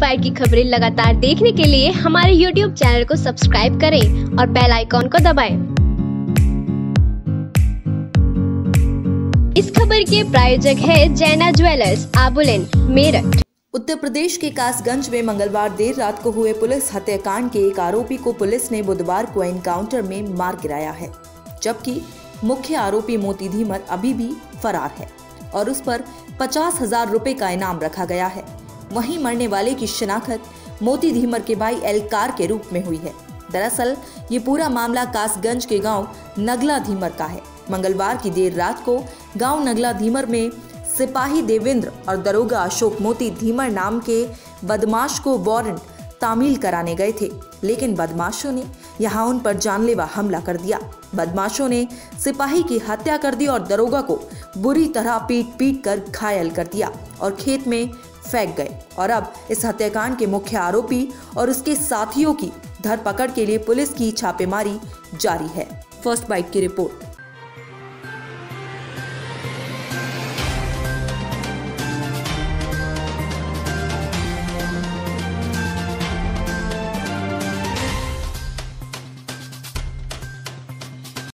Bite की खबरें लगातार देखने के लिए हमारे यूट्यूब चैनल को सब्सक्राइब करें और बेल आइकॉन को दबाएँ। इस खबर के प्रायोजक है जैना ज्वेलर्स, आबुलेन, मेरठ उत्तर प्रदेश के कासगंज में मंगलवार देर रात को हुए पुलिस हत्याकांड के एक आरोपी को पुलिस ने बुधवार को एनकाउंटर में मार गिराया है, जबकि मुख्य आरोपी मोती धीमर अभी भी फरार है और उस पर पचास हज़ार रूपए का इनाम रखा गया है वहीं मरने वाले की शिनाख्त मोती धीमर के भाई एलकार के रूप में हुई है। दरअसल, ये पूरा मामला कासगंज के गाँव नगला धीमर का है। मंगलवार की देर रात को गाँव नगला धीमर में सिपाही देवेंद्र और दरोगा अशोक मोती धीमर नाम के बदमाश को वारंट तामील कराने गए थे। लेकिन बदमाशों ने यहाँ उन पर जानलेवा हमला कर दिया। बदमाशों ने सिपाही की हत्या कर दी और दरोगा को बुरी तरह पीट पीट कर घायल कर दिया और खेत में फेंक गए और अब इस हत्याकांड के मुख्य आरोपी और उसके साथियों की धरपकड़ के लिए पुलिस की छापेमारी जारी है। फ़र्स्ट बाइट की रिपोर्ट।